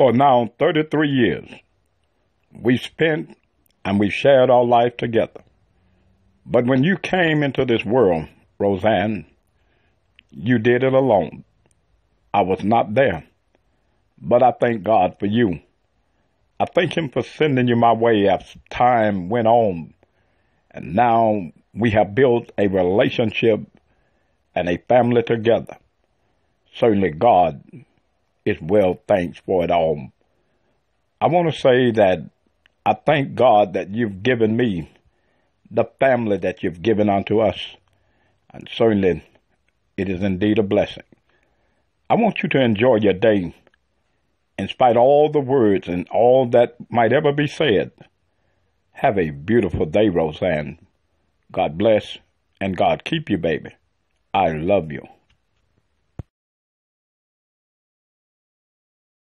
for now 33 years. We spent and we shared our life together. But when you came into this world, Roseanne, you did it alone. I was not there. But I thank God for you. I thank Him for sending you my way as time went on. And now we have built a relationship and a family together. Certainly God is well thanks for it all. I want to say that I thank God that you've given me the family that you've given unto us. And certainly it is indeed a blessing. I want you to enjoy your day in spite of all the words and all that might ever be said. Have a beautiful day, Roseanne. God bless and God keep you, baby. I love you.